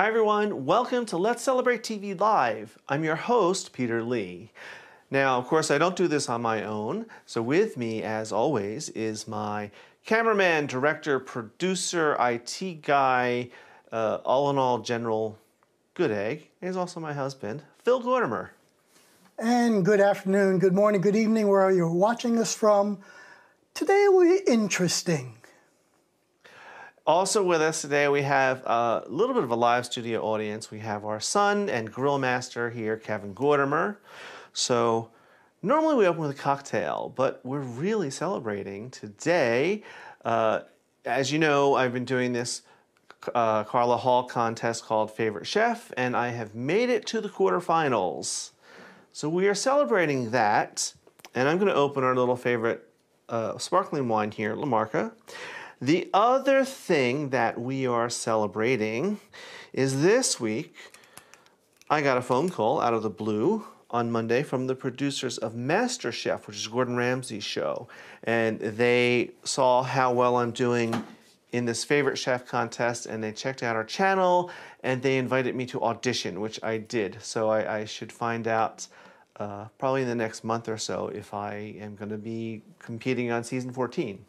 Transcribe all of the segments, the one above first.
Hi, everyone. Welcome to Let's Celebrate TV Live. I'm your host, Peter Lee. Now, of course, I don't do this on my own. So, with me, as always, is my cameraman, director, producer, IT guy, uh, all in all, general good egg. He's also my husband, Phil Gordimer. And good afternoon, good morning, good evening, wherever you're watching us from. Today will be interesting. Also with us today, we have a little bit of a live studio audience. We have our son and grill master here, Kevin Gordimer. So normally we open with a cocktail, but we're really celebrating today. Uh, as you know, I've been doing this uh, Carla Hall contest called Favorite Chef, and I have made it to the quarterfinals. So we are celebrating that, and I'm going to open our little favorite uh, sparkling wine here, La Marca. The other thing that we are celebrating is this week, I got a phone call out of the blue on Monday from the producers of MasterChef, which is Gordon Ramsay's show. And they saw how well I'm doing in this favorite chef contest and they checked out our channel and they invited me to audition, which I did. So I, I should find out uh, probably in the next month or so if I am going to be competing on season 14,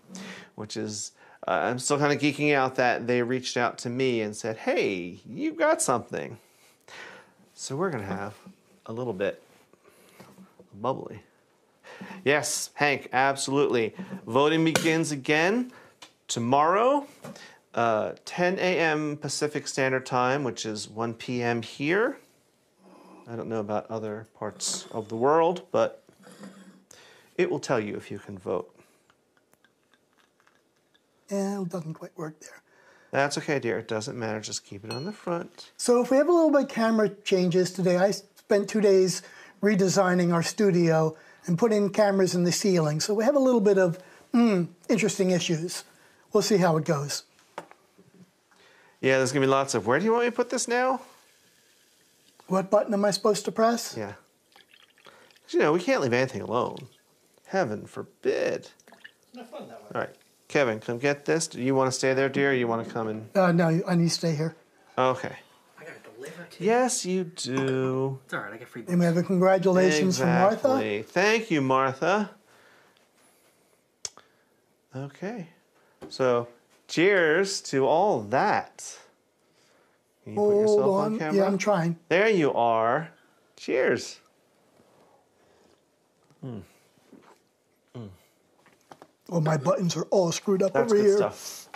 which is uh, I'm still kind of geeking out that they reached out to me and said, hey, you've got something. So we're going to have a little bit bubbly. Yes, Hank, absolutely. Voting begins again tomorrow, uh, 10 a.m. Pacific Standard Time, which is 1 p.m. here. I don't know about other parts of the world, but it will tell you if you can vote. And it doesn't quite work there. That's okay, dear. It doesn't matter. Just keep it on the front. So if we have a little bit of camera changes today, I spent two days redesigning our studio and putting cameras in the ceiling. So we have a little bit of mm, interesting issues. We'll see how it goes. Yeah, there's going to be lots of, where do you want me to put this now? What button am I supposed to press? Yeah. You know, we can't leave anything alone. Heaven forbid. No fun that way. All right. Kevin, come get this. Do you want to stay there, dear, or you want to come in? Uh, no, I need to stay here. Okay. I gotta deliver to Yes, you do. It's alright, I get free And we have a congratulations exactly. from Martha. Thank you, Martha. Okay. So, cheers to all that. Can you put yourself on. on camera? Yeah, I'm trying. There you are. Cheers. Well, my buttons are all screwed up That's over good here. stuff.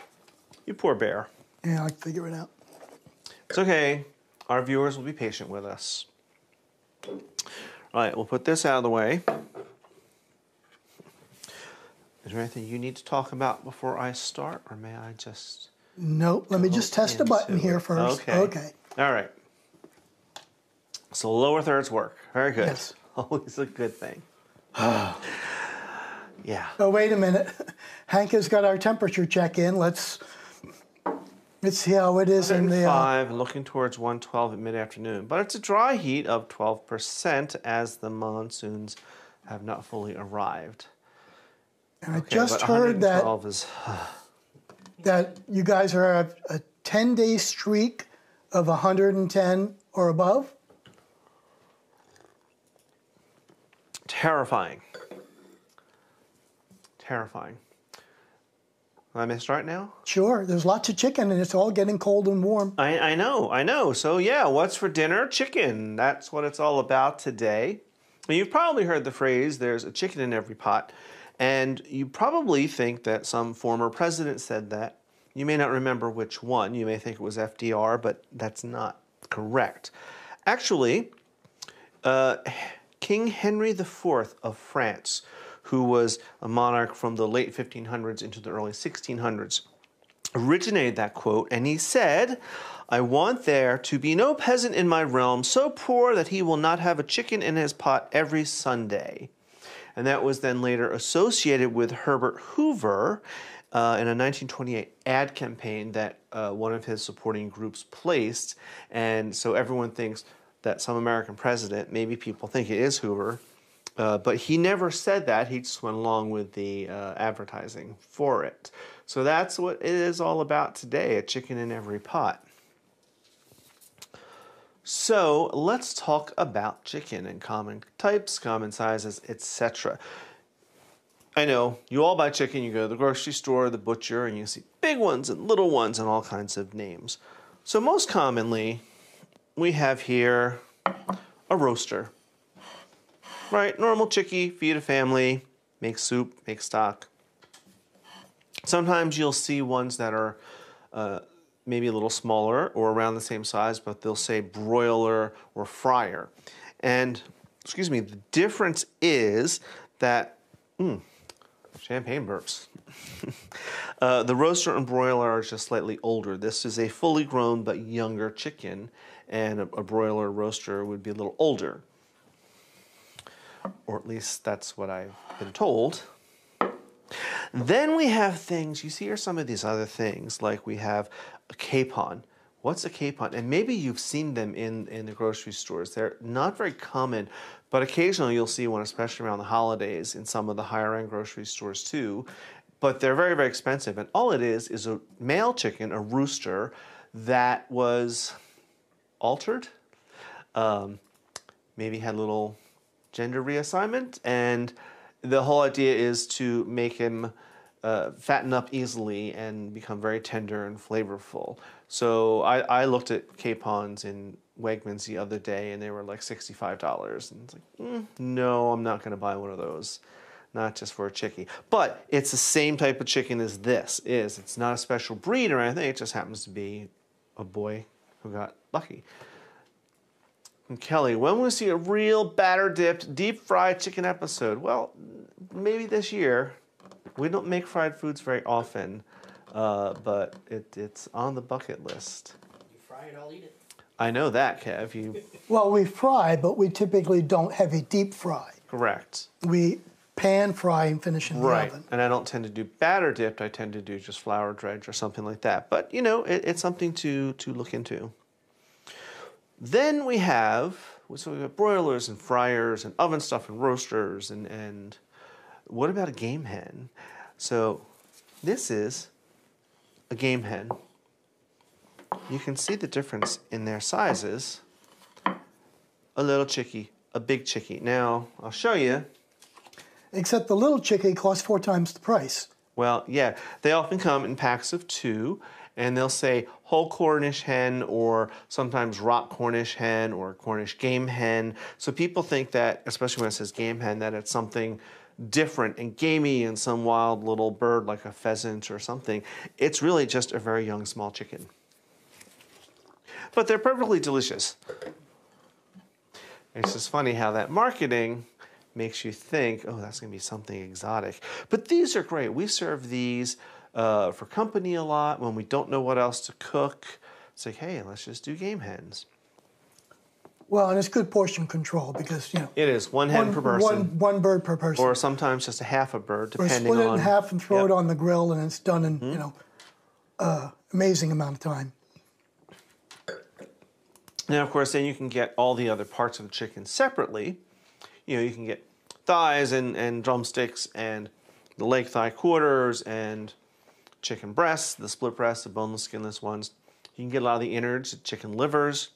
You poor bear. Yeah, I can figure it out. It's okay. Our viewers will be patient with us. All right, we'll put this out of the way. Is there anything you need to talk about before I start, or may I just? Nope. Let me just test a button here first. Okay. Okay. All right. So lower thirds work. Very good. Yes. Always a good thing. yeah. Oh, wait a minute. Hank has got our temperature check in. Let's let's see how it is in the. Uh, Five, looking towards 112 at mid-afternoon, but it's a dry heat of 12% as the monsoons have not fully arrived. and I just heard that that you guys are at a 10 day streak of 110 or above. terrifying. Terrifying. Let me start now? Sure. There's lots of chicken and it's all getting cold and warm. I, I know, I know. So, yeah, what's for dinner? Chicken. That's what it's all about today. You've probably heard the phrase, there's a chicken in every pot. And you probably think that some former president said that. You may not remember which one. You may think it was FDR, but that's not correct. Actually, uh, King Henry IV of France, who was a monarch from the late 1500s into the early 1600s, originated that quote, and he said, I want there to be no peasant in my realm so poor that he will not have a chicken in his pot every Sunday. And that was then later associated with Herbert Hoover uh, in a 1928 ad campaign that uh, one of his supporting groups placed. And so everyone thinks that some American president, maybe people think it is Hoover, uh, but he never said that. He just went along with the uh, advertising for it. So that's what it is all about today a chicken in every pot. So let's talk about chicken and common types, common sizes, etc. I know you all buy chicken, you go to the grocery store, the butcher, and you see big ones and little ones and all kinds of names. So, most commonly, we have here a roaster. Right? Normal chickie, feed a family, make soup, make stock. Sometimes you'll see ones that are uh, maybe a little smaller or around the same size, but they'll say broiler or fryer. And, excuse me, the difference is that, mm, champagne burps. uh, the roaster and broiler are just slightly older. This is a fully grown but younger chicken, and a, a broiler roaster would be a little older. Or at least that's what I've been told. Then we have things, you see here some of these other things, like we have a capon. What's a capon? And maybe you've seen them in, in the grocery stores. They're not very common, but occasionally you'll see one, especially around the holidays, in some of the higher end grocery stores too. But they're very, very expensive. And all it is is a male chicken, a rooster, that was altered. Um, maybe had little gender reassignment. And the whole idea is to make him uh, fatten up easily and become very tender and flavorful. So I, I looked at capons in Wegmans the other day and they were like $65. And it's like, mm, no, I'm not going to buy one of those. Not just for a chickie. But it's the same type of chicken as this is. It's not a special breed or anything. It just happens to be a boy who got lucky. And Kelly, when will we see a real batter dipped, deep fried chicken episode? Well, maybe this year. We don't make fried foods very often, uh, but it, it's on the bucket list. You fry it, I'll eat it. I know that, Kev. You Well, we fry, but we typically don't have a deep fry. correct. We pan fry and finish in the Right. oven. And I don't tend to do batter dipped. I tend to do just flour dredge or something like that. But you know, it, it's something to to look into. Then we have so we have broilers and fryers and oven stuff and roasters and and what about a game hen? So this is a game hen. You can see the difference in their sizes. A little chickie, a big chickie. Now I'll show you. Except the little chickie costs four times the price. Well, yeah, they often come in packs of two, and they'll say whole Cornish hen or sometimes rock Cornish hen or Cornish game hen. So people think that, especially when it says game hen, that it's something different and gamey and some wild little bird like a pheasant or something. It's really just a very young small chicken. But they're perfectly delicious. It's just funny how that marketing makes you think, oh, that's going to be something exotic. But these are great. We serve these uh, for company a lot when we don't know what else to cook. It's like, hey, let's just do game hens. Well, and it's good portion control because, you know, It is one hen one, per person, one, one bird per person. or sometimes just a half a bird, Or depending split it on. in half and throw Yep. Hmm? it on the grill, and it's done in, you know, uh, amazing amount of time. Now, of course, then you can get all the other parts of the chicken separately. You know, you can get thighs and, and drumsticks and the leg thigh quarters and chicken breasts, the split breasts, the boneless, skinless ones. You can get a lot of the innards, the chicken livers,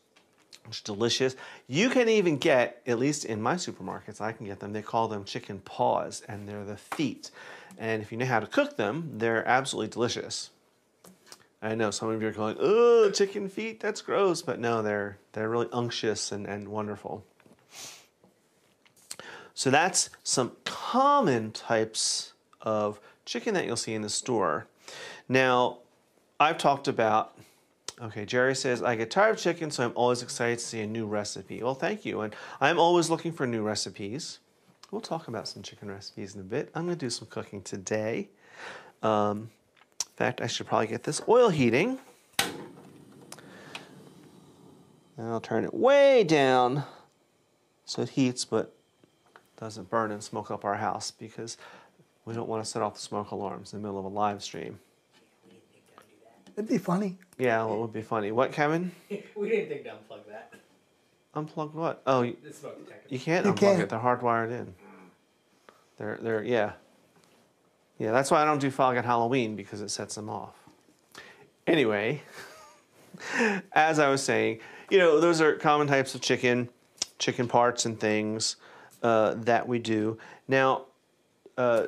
which is delicious. You can even get, at least in my supermarkets, I can get them. They call them chicken paws, and they're the feet. And if you know how to cook them, they're absolutely delicious. I know some of you are going, "Oh, chicken feet, that's gross," but no, they're they're really unctuous and, and wonderful. So that's some common types of chicken that you'll see in the store. Now, I've talked about. Okay, Jerry says I get tired of chicken, so I'm always excited to see a new recipe. Well, thank you, and I'm always looking for new recipes. We'll talk about some chicken recipes in a bit. I'm going to do some cooking today. Um, in fact, I should probably get this oil heating. And I'll turn it way down so it heats but doesn't burn and smoke up our house because we don't want to set off the smoke alarms in the middle of a live stream. It'd be funny. Yeah, well, it would be funny. What, Kevin? we didn't think to unplug that. Unplug what? Oh, you, The smoke detector. you can't You unplug can't. it. They're hardwired in. They're, they're, yeah. Yeah, that's why I don't do fog at Halloween because it sets them off. Anyway, as I was saying, you know, those are common types of chicken, chicken parts and things uh, that we do. Now, uh,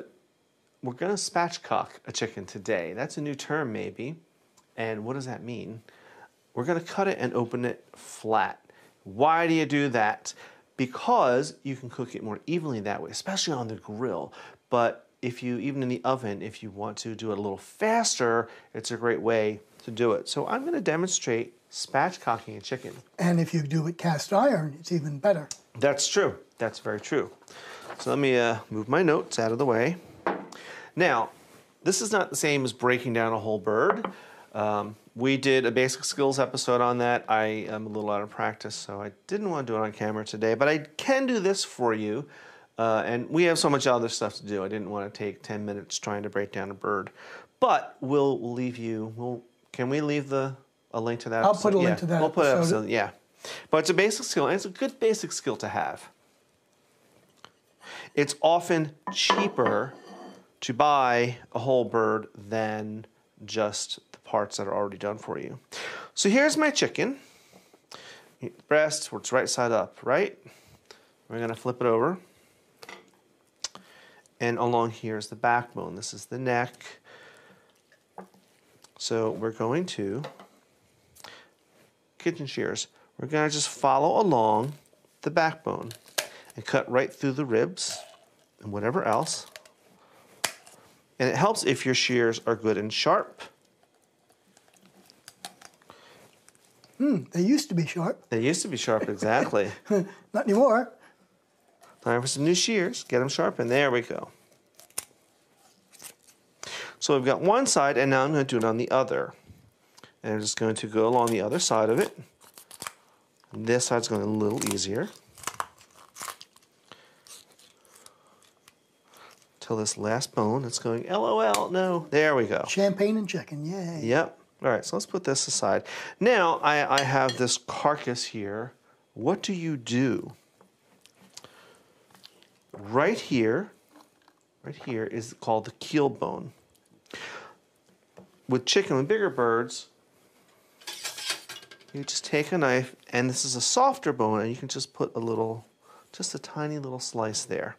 we're going to spatchcock a chicken today. That's a new term, maybe. And what does that mean? We're going to cut it and open it flat. Why do you do that? Because you can cook it more evenly that way, especially on the grill. But if you, even in the oven, if you want to do it a little faster, it's a great way to do it. So I'm going to demonstrate spatchcocking a chicken. And if you do it cast iron, it's even better. That's true. That's very true. So let me uh, move my notes out of the way. Now, this is not the same as breaking down a whole bird. Um, we did a basic skills episode on that. I am a little out of practice, so I didn't want to do it on camera today, but I can do this for you. Uh, and we have so much other stuff to do. I didn't want to take 10 minutes trying to break down a bird. But we'll, we'll leave you, we'll, can we leave the a link to that I'll episode? put a link yeah, to that We'll put episode, yeah. But it's a basic skill, and it's a good basic skill to have. It's often cheaper to buy a whole bird than just the parts that are already done for you. So here's my chicken. Breast, it's right side up, right? We're gonna flip it over. And along here is the backbone. This is the neck. So we're going to, kitchen shears, we're gonna just follow along the backbone and cut right through the ribs and whatever else. And it helps if your shears are good and sharp. Hmm, They used to be sharp, They used to be sharp, exactly. not anymore. Time for some new shears. Get them sharpened. There we go. So we've got one side, and now I'm going to do it on the other. And I'm just going to go along the other side of it. This side's going to be a little easier. Till this last bone, it's going LOL. No, there we go. Champagne and chicken, yay. Yep. All right, so let's put this aside. Now I, I have this carcass here. What do you do? Right here, right here is called the keel bone. With chicken, with bigger birds, you just take a knife, and this is a softer bone, and you can just put a little, just a tiny little slice there.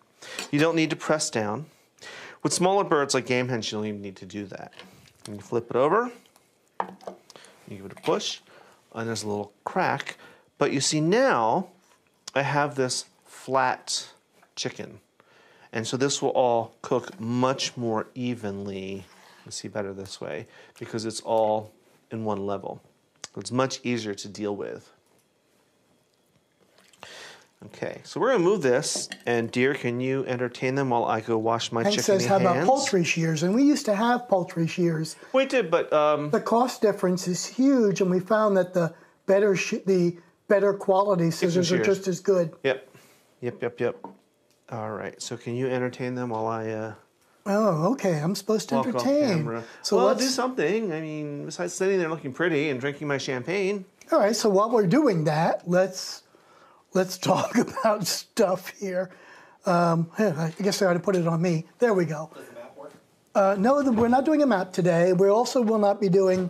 You don't need to press down. With smaller birds like game hens, you don't even need to do that. And you flip it over, you give it a push, and there's a little crack. But you see now, I have this flat chicken. And so this will all cook much more evenly. You see better this way because it's all in one level. It's much easier to deal with. Okay, so we're gonna move this, and dear, can you entertain them while I go wash my Hank chicken says, how hands? about poultry shears? And we used to have poultry shears. We did, but um, The cost difference is huge, and we found that the better sh- the better quality scissors are just as good. Yep. Yep, yep, yep. All right. So can you entertain them while I uh, Oh, okay. I'm supposed to entertain. So well, let's, do something. I mean, besides sitting there looking pretty and drinking my champagne. all right. So while we're doing that, let's let's talk about stuff here. Um, I guess I ought to put it on me. There we go. Does the map work? Uh, no, we're not doing a map today. We also will not be doing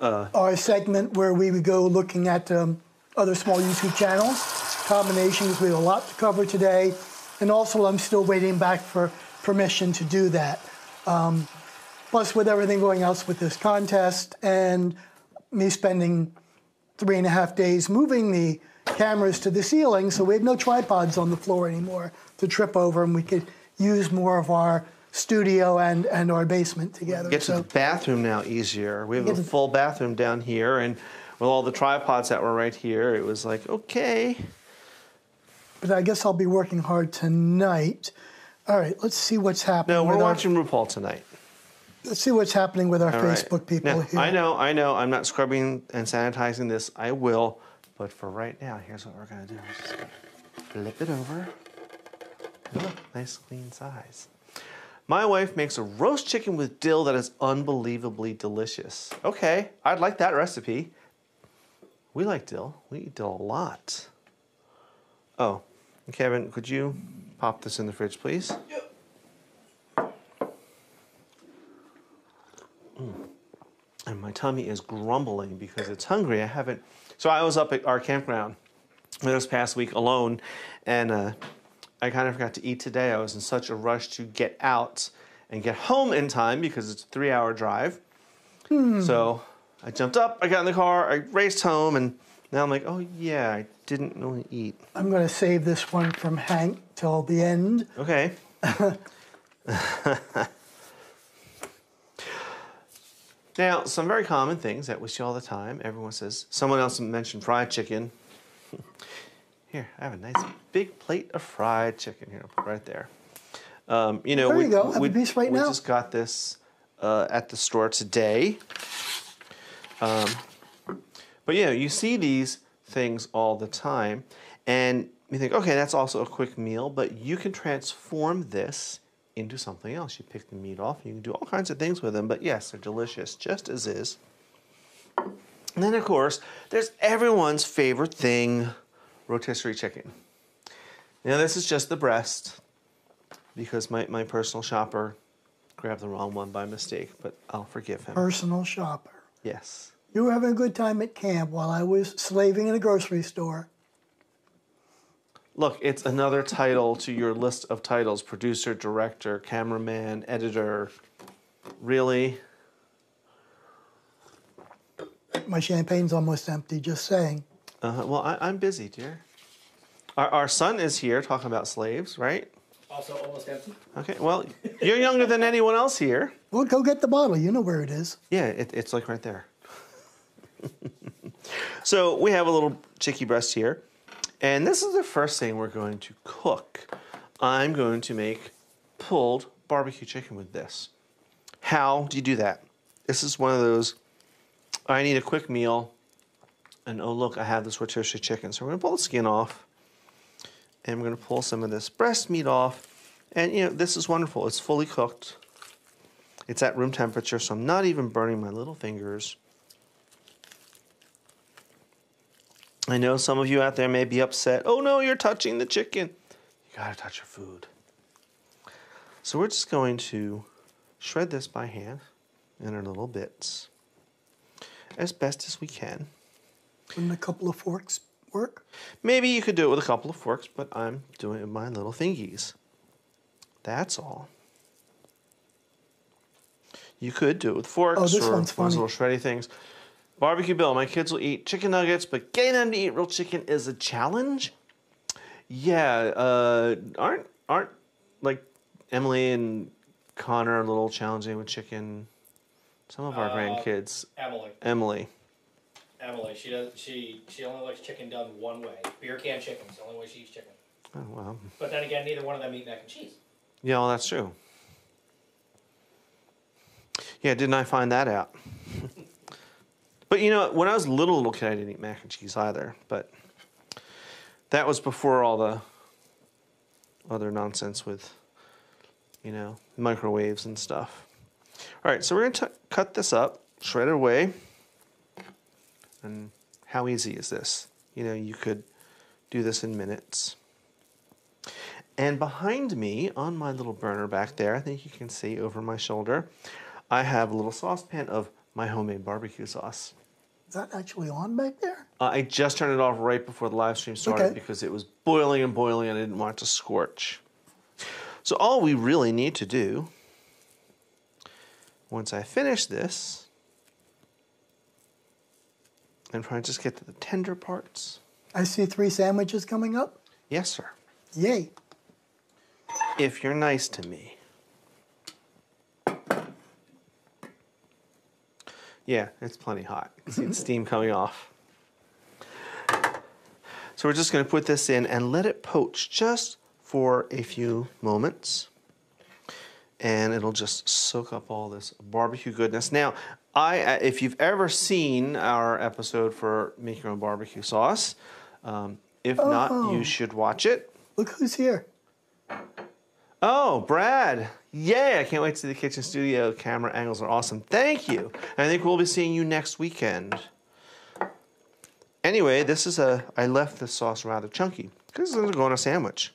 Uh. our segment where we would go looking at um, other small YouTube channels, combinations. We have a lot to cover today. And also, I'm still waiting back for permission to do that. Um, plus, with everything going else with this contest and me spending three and a half days moving the cameras to the ceiling, so we have no tripods on the floor anymore to trip over, and we could use more of our studio and, and our basement together. Get to the bathroom now easier. We have a full bathroom down here, and with all the tripods that were right here, it was like okay. but I guess I'll be working hard tonight. All right, let's see what's happening. No, we're with our- watching RuPaul tonight. Let's see what's happening with our All right. Facebook people Now, here. I know, I know. I'm not scrubbing and sanitizing this. I will, but for right now, here's what we're gonna do. Just gonna flip it over. Look, nice clean size. My wife makes a roast chicken with dill that is unbelievably delicious. Okay, I'd like that recipe. We like dill. We eat dill a lot. Oh, Kevin, could you pop this in the fridge, please? Mm. And my my tummy is grumbling because it's hungry. I haven't. So I was up at our campground this past week alone, and uh, I kind of forgot to eat today. I was in such a rush to get out and get home in time because it's a three-hour drive. So I jumped up, I got in the car, I raced home, and now I'm like, oh yeah, I didn't really eat. I'm going to save this one from Hank till the end. Okay. now, some very common things that we see all the time. Everyone says, someone else mentioned fried chicken. Here, I have a nice big plate of fried chicken here, I'll put right there. Um, you know, There we, you go. We, right we now. just got this uh, at the store today. Um, but yeah, you see these things all the time, and you think, okay, that's also a quick meal, but you can transform this into something else. You pick the meat off, you can do all kinds of things with them, but yes, they're delicious just as is. And then, of course, there's everyone's favorite thing rotisserie chicken. Now, this is just the breast because my, my personal shopper grabbed the wrong one by mistake, but I'll forgive him. Personal shopper. Yes. You were having a good time at camp while I was slaving in a grocery store. Look, it's another title to your list of titles producer, director, cameraman, editor. Really? My champagne's almost empty, just saying. Uh, well, I, I'm busy, dear. Our, our son is here talking about slaves, right? Also almost empty. Okay, well, you're younger than anyone else here. Well, go get the bottle. You know where it is. Yeah, it, it's like right there. so we have a little chicky breast here. And this is the first thing we're going to cook. I'm going to make pulled barbecue chicken with this. How do you do that? This is one of those, I need a quick meal. And oh, look, I have this rotisserie chicken. So we're going to pull the skin off. And we're going to pull some of this breast meat off. And, you know, this is wonderful. It's fully cooked. It's at room temperature, so I'm not even burning my little fingers. I know some of you out there may be upset. Oh no, you're touching the chicken. You gotta touch your food. So we're just going to shred this by hand in our little bits as best as we can. Wouldn't a couple of forks work? Maybe you could do it with a couple of forks, but I'm doing it with my little thingies. That's all. You could do it with forks Oh, or one's those little shreddy things. Barbecue Bill, my kids will eat chicken nuggets, but getting them to eat real chicken is a challenge. Yeah, uh, aren't aren't like Emily and Connor a little challenging with chicken? Some of our Uh, grandkids, Emily. Emily. Emily. She does. She she only likes chicken done one way. Beer can chicken's the only way she eats chicken. Oh well, But then again, neither one of them eat mac and cheese. yeah, well, that's true. Yeah, didn't I find that out? but you know, when I was a little little kid, I didn't eat mac and cheese either. But that was before all the other nonsense with, you know, microwaves and stuff. All right, so we're gonna cut this up, shred it away. And how easy is this? You know, you could do this in minutes. And behind me, on my little burner back there, I think you can see over my shoulder, I have a little saucepan of my homemade barbecue sauce. Is that actually on back there? Uh, I just turned it off right before the live stream started Okay. because it was boiling and boiling and I didn't want it to scorch. So all we really need to do, once I finish this, and try and just get to the tender parts. I see three sandwiches coming up. Yes, sir. Yay. If you're nice to me. Yeah, it's plenty hot. You can see the steam coming off. So we're just going to put this in and let it poach just for a few moments. And it'll just soak up all this barbecue goodness. Now, I uh, if you've ever seen our episode for making your own barbecue sauce, um, if not, Oh. you should watch it. Look who's here. Oh, Brad. Yay, I can't wait to see the kitchen studio. Camera angles are awesome. Thank you. And I think we'll be seeing you next weekend. Anyway, this is a, I left this sauce rather chunky because it's going to go on a sandwich.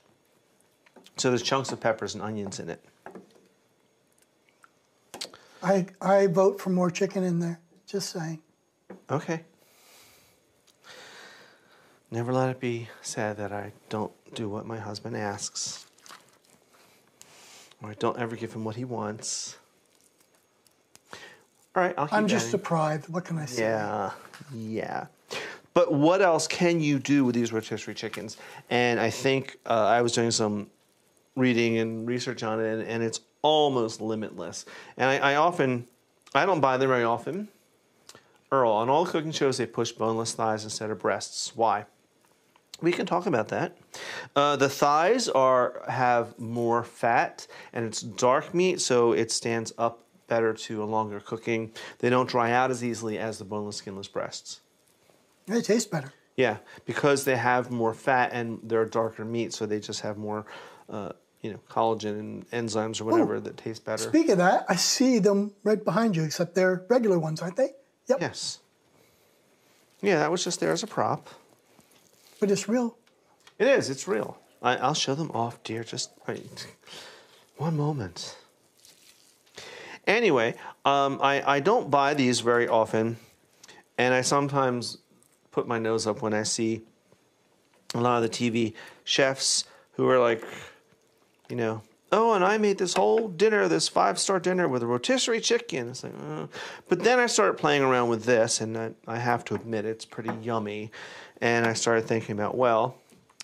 So there's chunks of peppers and onions in it. I, I vote for more chicken in there. Just saying. Okay. Never let it be said that I don't do what my husband asks. Or I don't ever give him what he wants. All right, I'll keep I'm just adding. deprived. What can I say? Yeah, yeah. But what else can you do with these rotisserie chickens? And I think uh, I was doing some reading and research on it, and, and it's almost limitless. And I, I often, I don't buy them very often. Earl, on all cooking shows, they push boneless thighs instead of breasts. Why? We can talk about that. Uh, the thighs are have more fat, and it's dark meat, so it stands up better to a longer cooking. They don't dry out as easily as the boneless, skinless breasts. They taste better. Yeah, because they have more fat and they're darker meat, so they just have more, uh, you know, collagen and enzymes or whatever that taste better. Speak of that, I see them right behind you, except they're regular ones, aren't they? Yep. yes. Yeah, that was just there as a prop. But it's real. It is. It's real. I, I'll show them off, dear. Just wait. One moment. Anyway, um, I, I don't buy these very often, and I sometimes put my nose up when I see a lot of the TV chefs who are like, you know, oh, and I made this whole dinner, this five star dinner with a rotisserie chicken. It's like, uh. but then I start playing around with this, and I, I have to admit it's pretty yummy. And I started thinking about, well,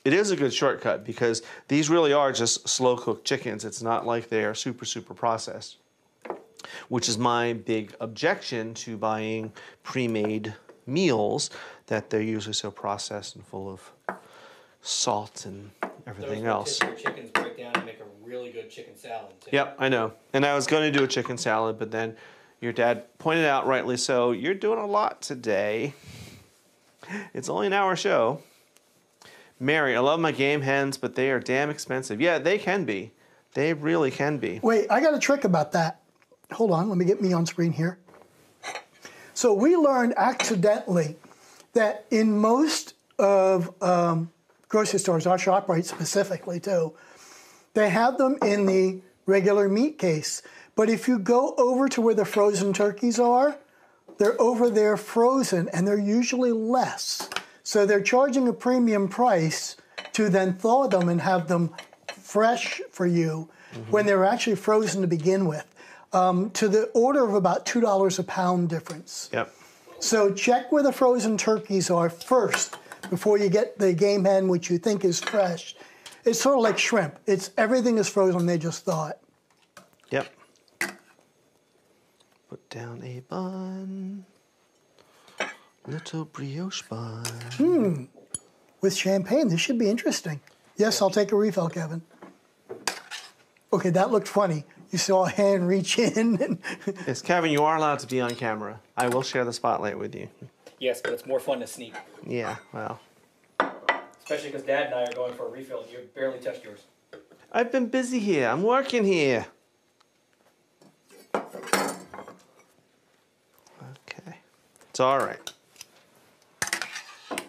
it is a good shortcut because these really are just slow cooked chickens. It's not like they are super, super processed, which is my big objection to buying pre made meals that they're usually so processed and full of salt and everything Those else. chickens break down and make a really good chicken salad too. Yep, I know. And I was going to do a chicken salad, but then your dad pointed out, rightly so, you're doing a lot today. It's only an hour show. Mary, I love my game hens, but they are damn expensive. Yeah, they can be. They really can be. Wait, I got a trick about that. Hold on, let me get me on screen here. So we learned accidentally that in most of um, grocery stores, our ShopRite specifically too, they have them in the regular meat case. But if you go over to where the frozen turkeys are, they're over there frozen and they're usually less. So they're charging a premium price to then thaw them and have them fresh for you when they're actually frozen to begin with. Um, to the order of about $2 a pound difference. Yep. So check where the frozen turkeys are first before you get the game hen, which you think is fresh. It's sort of like shrimp. It's everything is frozen. They just thaw it. Yep. Put down a bun. Little brioche bun. Hmm. with champagne. This should be interesting. Yes, I'll take a refill, Kevin. Okay, that looked funny. You saw a hand reach in. And Yes, Kevin, you are allowed to be on camera. I will share the spotlight with you. Yes, but it's more fun to sneak, Yeah, well. especially because Dad and I are going for a refill. and You barely touched yours. I've been busy here. I'm working here. Okay. It's all right. oh,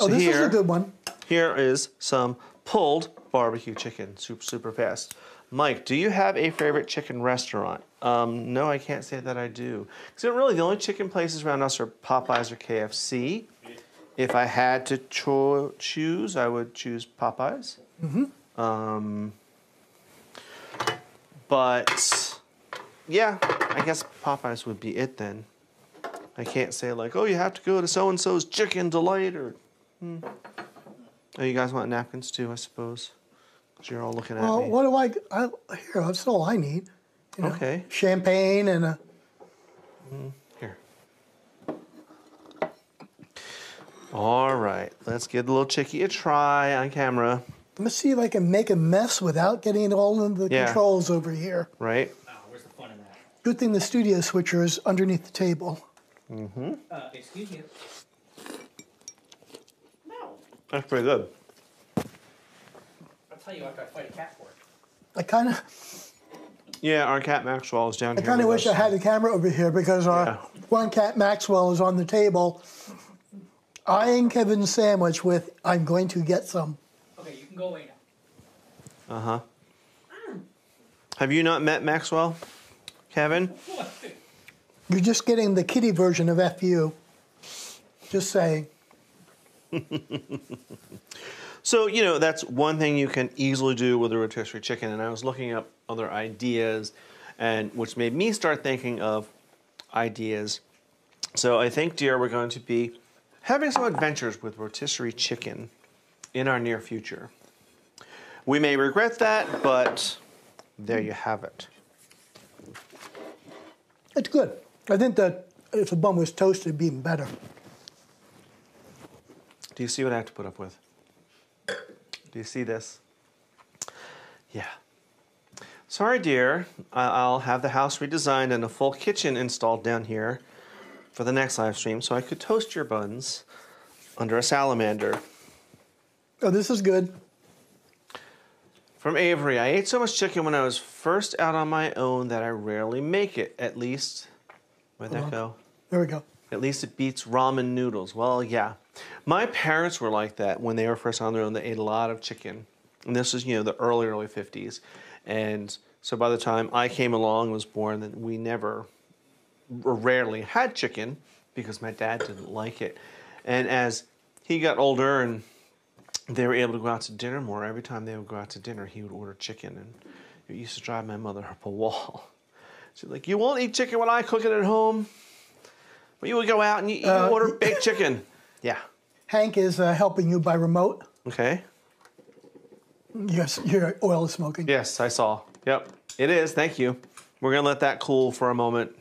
So this is a good one. Here is some pulled barbecue chicken, super super fast. Mike, do you have a favorite chicken restaurant? Um, no, I can't say that I do. Because really, the only chicken places around us are Popeyes or KFC. If I had to cho- choose, I would choose Popeyes. Mm-hmm. Um, but yeah, I guess Popeyes would be it then. I can't say like, oh, you have to go to so and so's Chicken Delight or. Hmm. Oh, you guys want napkins too, I suppose. 'Cause you're all looking at Well, me. what do I, I? Here, that's all I need. You know, Okay. Champagne and a. Hmm, here. All right, let's give the little chickie a try on camera, Let me see if I can make a mess without getting all into the Yeah. controls over here. right? Oh, where's the fun in that? Good thing the studio switcher is underneath the table. Uh, excuse me. No. That's pretty good. I'll tell you after I fight a cat for it. I kind of, Yeah, our cat Maxwell is down I here. I kind of wish us. I had the camera over here because our Yeah. one cat Maxwell is on the table, eyeing Kevin's sandwich with "I'm going to get some." Okay, you can go away now. Uh huh. Have you not met Maxwell, Kevin? You're just getting the kitty version of FU. Just saying. So, you know, that's one thing you can easily do with a rotisserie chicken. And I was looking up other ideas, and which made me start thinking of ideas. So I think, dear, we're going to be having some adventures with rotisserie chicken in our near future. We may regret that, but there you have it. It's good. I think that if the bun was toasted, it'd be even better. Do you see what I have to put up with? Do you see this? Yeah. Sorry, dear. I'll have the house redesigned and a full kitchen installed down here for the next live stream so I could toast your buns under a salamander. Oh, this is good. From Avery, I ate so much chicken when I was first out on my own that I rarely make it. At least, where'd that go? There we go. At least it beats ramen noodles. Well, yeah. My parents were like that when they were first on their own. They ate a lot of chicken. And this was, you know, the early, early 50s. And so by the time I came along and was born, then we never or rarely had chicken because my dad didn't like it. And as he got older and they were able to go out to dinner more, every time they would go out to dinner, he would order chicken. And it used to drive my mother up a wall. She's like, You won't eat chicken when I cook it at home? But you would go out and you, you Uh, order baked chicken. Yeah. Hank is uh, helping you by remote. Okay. Yes, your oil is smoking. Yes, I saw. Yep. It is. Thank you. We're going to let that cool for a moment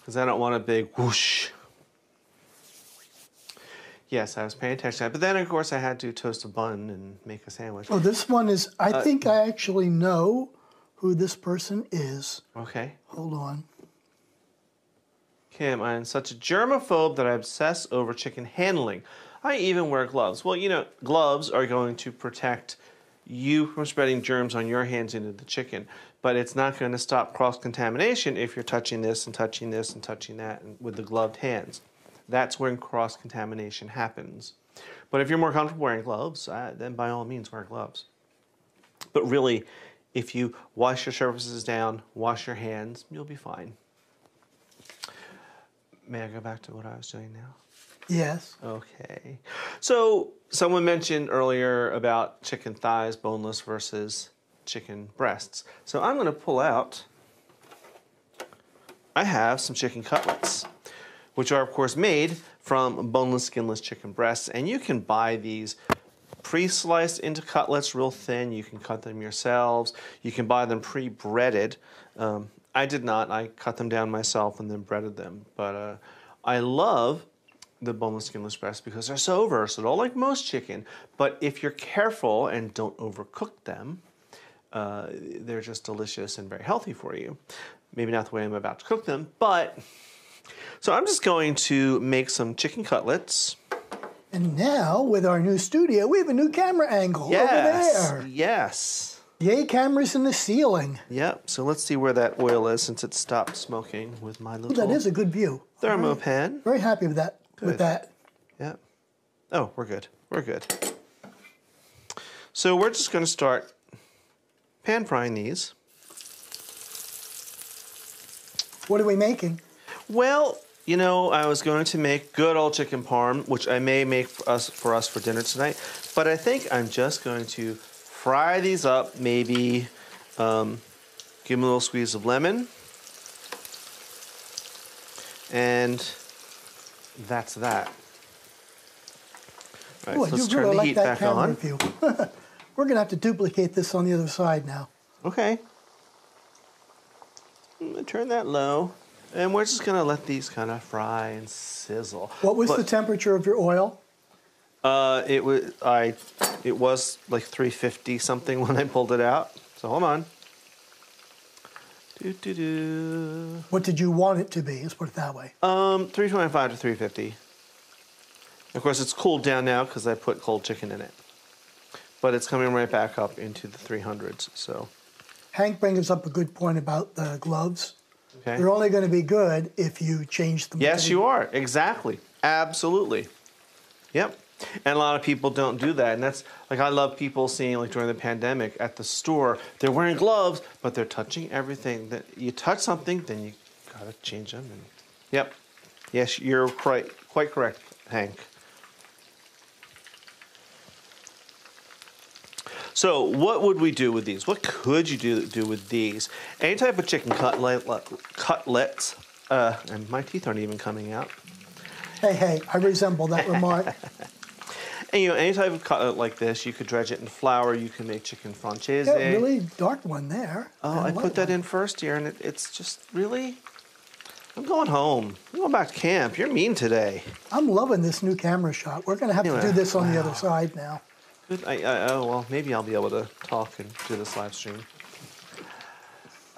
because I don't want a big whoosh. Yes, I was paying attention. to that. But then, of course, I had to toast a bun and make a sandwich. Oh, this one is, I Uh, think I actually know who this person is. Okay. Hold on. Kim, I am such a germaphobe that I obsess over chicken handling. I even wear gloves. Well, you know, gloves are going to protect you from spreading germs on your hands into the chicken, but it's not going to stop cross contamination if you're touching this and touching this and touching that and with the gloved hands. That's when cross contamination happens. But if you're more comfortable wearing gloves, uh, then by all means wear gloves. But really, if you wash your surfaces down, wash your hands, you'll be fine. May I go back to what I was doing now? Yes. Okay. So, someone mentioned earlier about chicken thighs, boneless versus chicken breasts. So, I'm going to pull out. I have some chicken cutlets, which are, of course, made from boneless, skinless chicken breasts. And you can buy these pre sliced into cutlets real thin. You can cut them yourselves. You can buy them pre breaded. Um, I did not. I cut them down myself and then breaded them. But uh, I love the boneless, skinless breasts because they're so versatile, like most chicken. But if you're careful and don't overcook them, uh, they're just delicious and very healthy for you. Maybe not the way I'm about to cook them, but so I'm just going to make some chicken cutlets. And now, with our new studio, we have a new camera angle Yes, over there. yes, Yay, cameras in the ceiling. yep. So let's see where that oil is since it stopped smoking with my Oh, little that is a good view. Thermapen. Very happy with that. Good. With that. Yep. Oh, we're good. We're good. So we're just going to start pan frying these. What are we making? Well, you know, I was going to make good old chicken parm, which I may make for us for us for dinner tonight. But I think I'm just going to fry these up. Maybe um, give them a little squeeze of lemon, and that's that. All right, Boy, so let's turn really the like heat back on. We're going to have to duplicate this on the other side now. Okay. I'm gonna turn that low, and we're just gonna let these kind of fry and sizzle. What was the temperature of your oil? Uh, it was I. It was like 350 something when I pulled it out. So hold on. Do do do. What did you want it to be? Let's put it that way. Um, 325 to 350. Of course, it's cooled down now because I put cold chicken in it. But it's coming right back up into the 300s. So Hank brings up a good point about the gloves. Okay. They're only going to be good if you change them. Yes, you are. Exactly. Absolutely. Yep. And a lot of people don't do that. And that's like I love people seeing like during the pandemic at the store, they're wearing gloves, but they're touching everything. That you touch something, then you Gotta change them. And, yep. Yes, you're quite quite correct, Hank. So, what would we do with these? What could you do do with these? Any type of chicken cutlet, cutlets, uh, and my teeth aren't even coming out. Hey, hey, I resemble that remark. And you know, any type of cutlet like this, you could dredge it in flour. You can make chicken francese. Got a really dark one there. Oh, I put that one. in first here, and it, it's just really. I'm going home. I'm going back to camp. You're mean today. I'm loving this new camera shot. We're going to have to do this on the other side now. Good. I, I, oh well, maybe I'll be able to talk and do this live stream.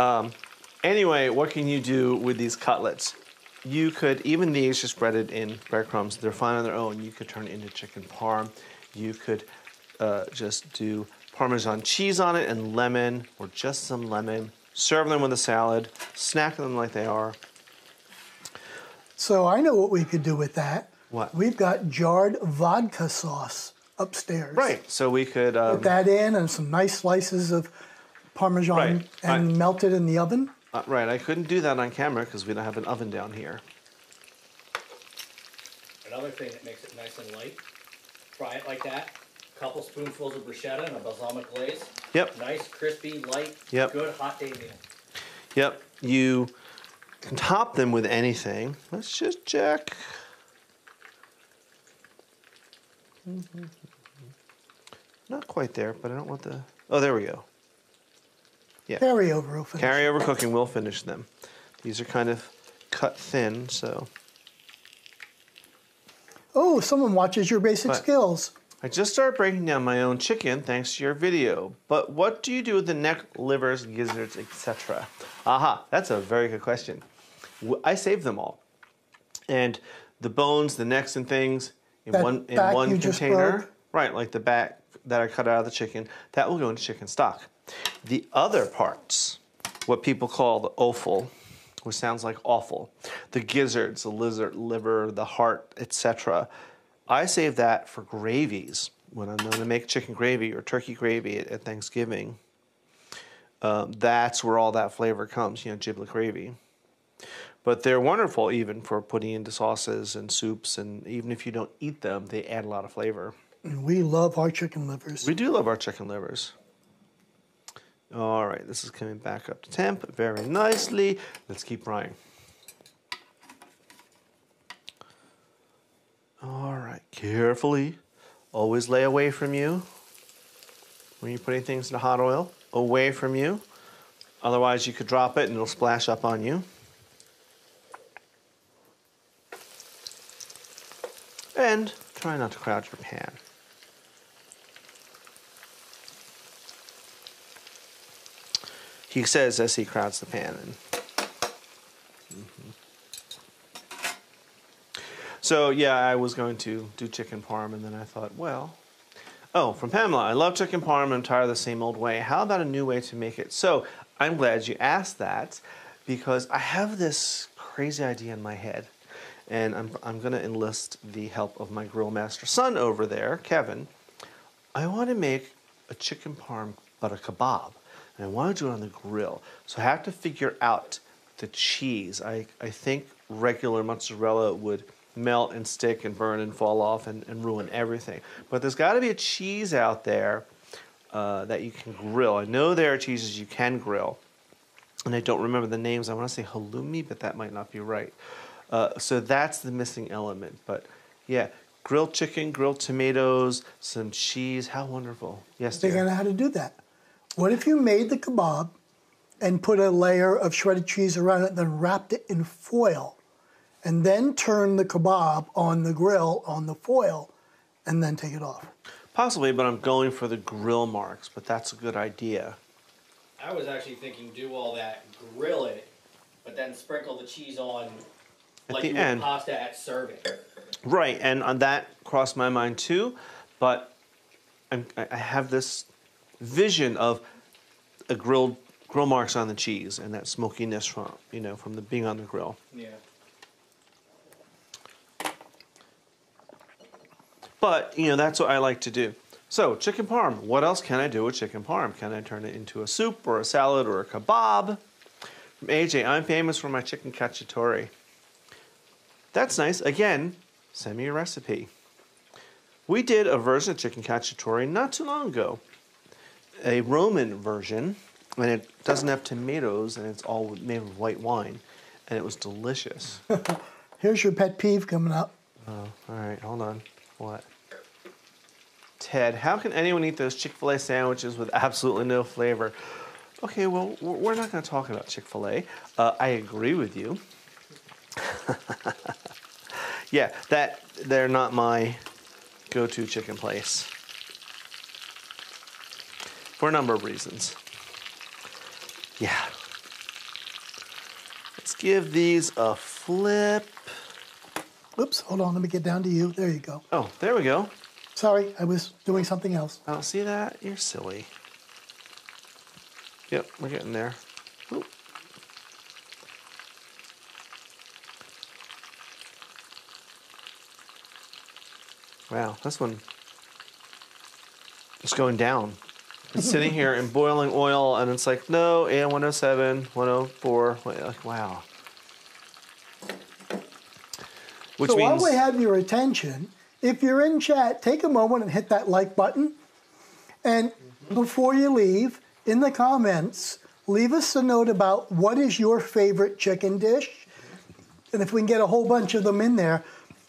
Um, anyway, what can you do with these cutlets? You could even these just breaded in breadcrumbs. They're fine on their own. You could turn it into chicken parm. You could uh, just do Parmesan cheese on it and lemon, or just some lemon. Serve them with a salad. Snack them like they are. So I know what we could do with that. What? We've got jarred vodka sauce upstairs. Right. So we could. Um, Put that in and some nice slices of Parmesan Right. and I- melt it in the oven. uh, right. I couldn't do that on camera because we don't have an oven down here. Another thing that makes it nice and light, fry it like that. A Couple spoonfuls of bruschetta and a balsamic glaze. Yep. Nice, crispy, light, Yep. good hot day meal. Yep, you can top them with anything. Let's just check. Not quite there, but I don't want the. Oh, there we go. Yeah. Carryover will finish. Carryover cooking will finish them. These are kind of cut thin, so. Oh, someone watches your basic What? skills. I just started breaking down my own chicken thanks to your video. But what do you do with the neck, livers, gizzards, etc.? Aha, that's a very good question. I save them all, and the bones, the necks, and things in That one in one container. Right, like the back that I cut out of the chicken, that will go into chicken stock. The other parts, what people call the offal, which sounds like awful, the gizzards, the lizard, liver, the heart, etc. I save that for gravies when I'm going to make chicken gravy or turkey gravy at, at Thanksgiving. Um, that's where all that flavor comes, you know, giblet gravy. But they're wonderful even for putting into sauces and soups, and even if you don't eat them, they add a lot of flavor. And we love our chicken livers. We do love our chicken livers. All right, this is coming back up to temp very nicely. Let's keep frying. All right, carefully. Always lay away from you when you're putting things into hot oil. Away from you. Otherwise, you could drop it and it'll splash up on you. And try not to crowd your pan. He says as he crowds the pan. And, Mhm. So yeah, I was going to do chicken parm, and then I thought, well, oh, from Pamela, I love chicken parm. I'm tired of the same old way. How about a new way to make it? So I'm glad you asked that, because I have this crazy idea in my head, and I'm I'm going to enlist the help of my grill master son over there, Kevin. I want to make a chicken parm, but a kebab. And I want to do it on the grill. So I have to figure out the cheese. I, I think regular mozzarella would melt and stick and burn and fall off and, and ruin everything. But there's got to be a cheese out there uh, that you can grill. I know there are cheeses you can grill. And I don't remember the names. I want to say halloumi, but that might not be right. Uh, so that's the missing element. But yeah, grilled chicken, grilled tomatoes, some cheese. How wonderful. Yes, Figure dear. out how to do that. What if you made the kebab and put a layer of shredded cheese around it, then wrapped it in foil, and then turn the kebab on the grill on the foil, and then take it off? Possibly, but I'm going for the grill marks. But that's a good idea. I was actually thinking do all that, grill it, but then sprinkle the cheese on At like the end. pasta at serving. Right, and on that crossed my mind too, but I'm, I have this vision of a grilled grill marks on the cheese and that smokiness from you know from the being on the grill. Yeah. But you know that's what I like to do. So chicken parm. What else can I do with chicken parm? Can I turn it into a soup or a salad or a kebab? AJ, I'm famous for my chicken cacciatore. That's nice. Again, send me a recipe. We did a version of chicken cacciatore not too long ago, a Roman version, and it doesn't have tomatoes, and it's all made with white wine, and it was delicious. Here's your pet peeve coming up. Oh, all right, hold on. What? Ted, how can anyone eat those Chick fil A sandwiches with absolutely no flavor? Okay, well, we're we're not going to talk about Chick fil A. Uh, I agree with you. yeah, that they're not my go to chicken place for a number of reasons. Yeah. Let's give these a flip. Oops, hold on, let me get down to you. There you go. Oh, there we go. Sorry, I was doing something else. I don't see that. You're silly. Yep, we're getting there. Wow, this one is going down. It's sitting here in boiling oil, and it's like, no, AM 107, 104. Like, wow. Which so means. while we have your attention, if you're in chat, take a moment and hit that like button. And before you leave, in the comments, leave us a note about what is your favorite chicken dish. And if we can get a whole bunch of them in there,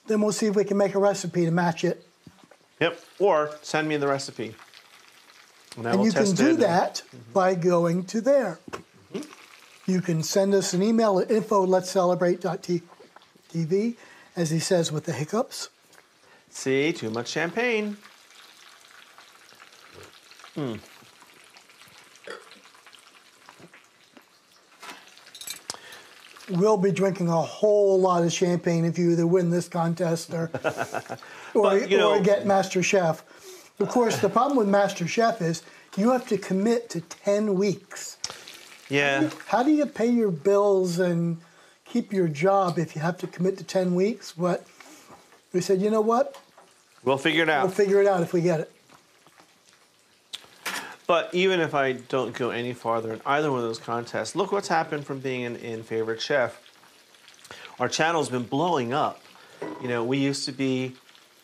then we'll see if we can make a recipe to match it. Yep, or send me the recipe. And, And you can do that mm-hmm. by going to there. Mm-hmm. You can send us an email at info let's celebrate.tv, as he says with the hiccups. See, too much champagne. Hmm. We'll be drinking a whole lot of champagne if you either win this contest or, or, But, you or know- get Master Chef. Of course, the problem with Master Chef is you have to commit to 10 weeks. Yeah. How do you pay your bills and keep your job if you have to commit to 10 weeks? But we said, you know what? We'll figure it out. We'll figure it out if we get it. But even if I don't go any farther in either one of those contests, look what's happened from being in, in Favorite Chef. Our channel's been blowing up. You know, we used to be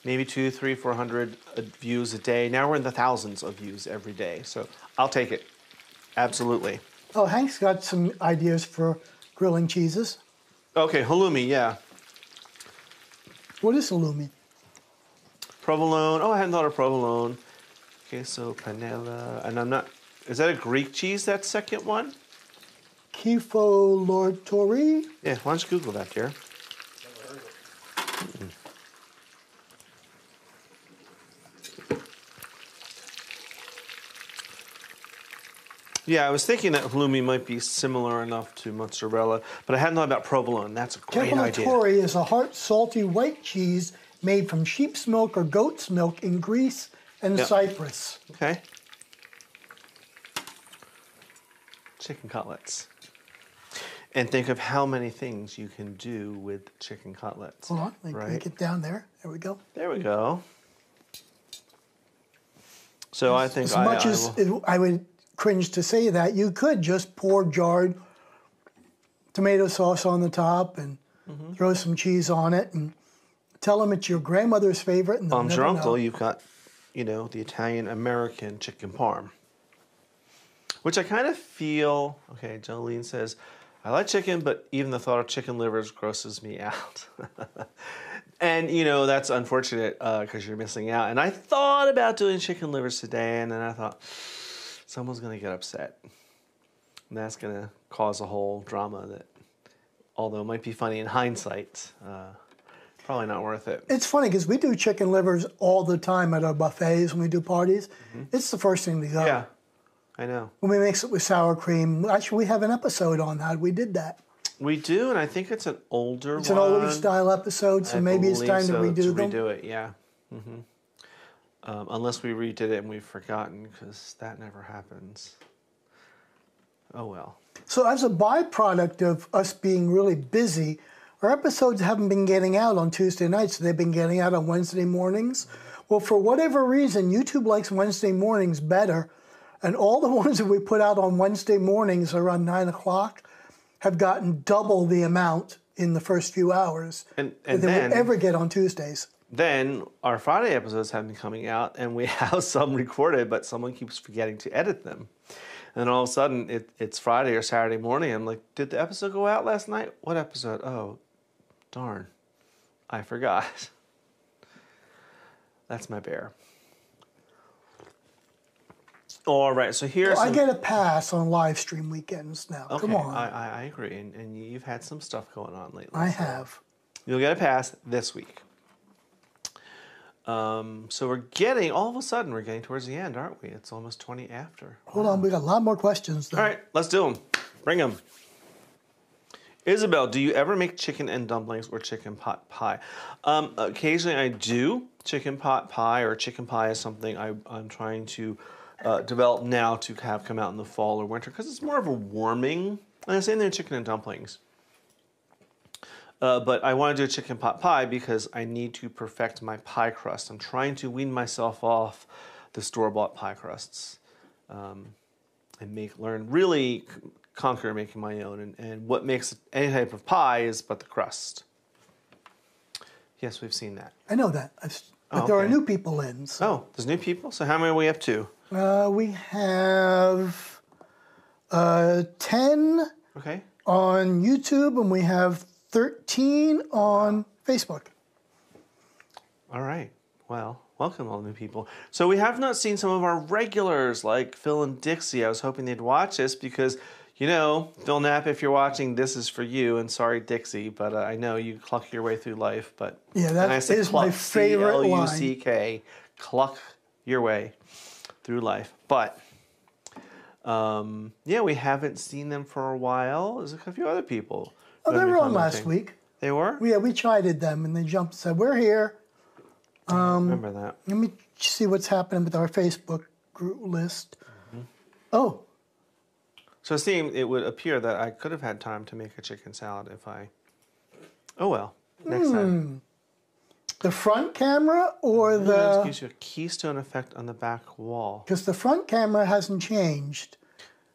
maybe two, three, four hundred uh, views a day. Now we're in the thousands of views every day. So I'll take it. Absolutely. Oh, Hank's got some ideas for grilling cheeses. Okay, halloumi, yeah. What is halloumi? Provolone. Oh, I hadn't thought of provolone. Queso panela. And I'm not. Is that a Greek cheese? That second one? Kefalotyri? Yeah. Why don't you Google that? Never heard. Mm-hmm. Yeah, I was thinking that halloumi might be similar enough to mozzarella, but I hadn't thought about provolone. That's a great idea. Tori is a hard, salty white cheese made from sheep's milk or goat's milk in Greece and Yep. Cyprus. Okay. Chicken cutlets. And think of how many things you can do with chicken cutlets. Hold on, let me right? get down there. There we go. There we go. So I think As I, much I as will- it, I would cringe to say that, you could just pour jarred tomato sauce on the top and Mm-hmm. throw some cheese on it and tell them it's your grandmother's favorite. And Mom's your uncle, know. you've got, you know, the Italian American chicken parm. Which I kind of feel, okay, Jolene says, I like chicken, but even the thought of chicken livers grosses me out. and, you know, that's unfortunate because you're missing out. And I thought about doing chicken livers today, and then I thought, someone's going to get upset. And that's going to cause a whole drama that, although it might be funny in hindsight, uh, probably not worth it. It's funny because we do chicken livers all the time at our buffets when we do parties. It's the first thing to go. Mm-hmm. Yeah, I know. When we mix it with sour cream, actually, we have an episode on how we did that. We do, and I think it's an older It's one. an older style episode, so I maybe it's time to so, redo them. redo it, yeah. hmm Um, unless we redid it and we've forgotten, because that never happens. Oh well. So, as a byproduct of us being really busy, our episodes haven't been getting out on Tuesday nights. so They've been getting out on Wednesday mornings. Well, for whatever reason, YouTube likes Wednesday mornings better, and all the ones that we put out on Wednesday mornings around nine o'clock have gotten double the amount in the first few hours And- and they then- would ever get on Tuesdays. Then our Friday episodes have been coming out, and we have some recorded, but someone keeps forgetting to edit them. And all of a sudden, it, it's Friday or Saturday morning. I'm like, did the episode go out last night? What episode? Oh, darn. I forgot. That's my bear. All right, so here's. I some- get a pass on live stream weekends now. okay, Come on. I, I, I agree. And, and you've had some stuff going on lately. I so- have. You'll get a pass this week. Um, so we're getting all of a sudden we're getting towards the end, aren't we? It's almost twenty after. Hold on, we got a lot more questions though. All right, let's do them. Bring them. Isabel, do you ever make chicken and dumplings or chicken pot pie? Um, occasionally, I do. Chicken pot pie or chicken pie is something I, I'm trying to uh, develop now to have come out in the fall or winter because it's more of a warming. And the thing with chicken and dumplings. Uh, but I want to do a chicken pot pie because I need to perfect my pie crust. I'm trying to wean myself off the store bought pie crusts um, and make learn really conquer making my own. And, and what makes any type of pie is but the crust. Yes, we've seen that. I know that. I've, but Oh, there are new people in. So. Oh, there's new people. So how many are we up to? Uh, we have uh, 10 Okay. on YouTube and we have 13 on Facebook. All right. Well, welcome all the new people. So we have not seen some of our regulars like Phil and Dixie. I was hoping they'd watch this because, you know, Phil Knapp, if you're watching, this is for you. And sorry, Dixie, but uh, I know you cluck your way through life. But Yeah, that and I say is my cluck, favorite line. C-L-U-C-K, cluck your way through life. But um, yeah, we haven't seen them for a while. There's a few other people. Oh, they were on last week. They were. Yeah, we chided them and they jumped and said, We're here. Remember that. Let me see what's happening with our Facebook group list. Mm-hmm. Oh, So it seemed it would appear that I could have had time to make a chicken salad if I. Oh well, next Hmm. time. the front camera or the. gives you a keystone effect on the back wall. Because the front camera hasn't changed.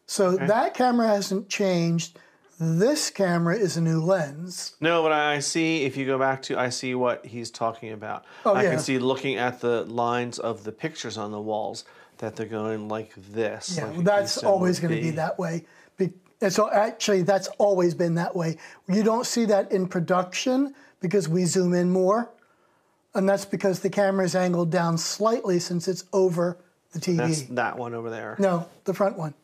So that camera hasn't changed. This camera is a new lens. No, but I I see if you go back to I see what he's talking about. Oh, I yeah. can see looking at the lines of the pictures on the walls that they're going like this. Yeah, like well, that's always going to be that way. And so actually, that's always been that way. You don't see that in production because we zoom in more. And that's because the camera is angled down slightly since it's over the TV. That's that one over there. no, the front one.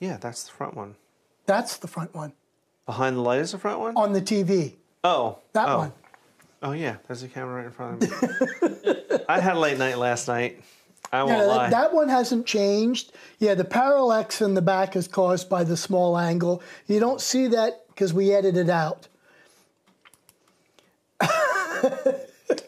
Yeah, that's the front one. That's the front one. Behind the light is the front one. On the TV. Oh, That oh. one. Oh yeah, there's a camera right in front of me. I had a late night last night. I won't Yeah, lie. that, one hasn't changed. Yeah, the parallax in the back is caused by the small angle. You don't see that because we edited it out.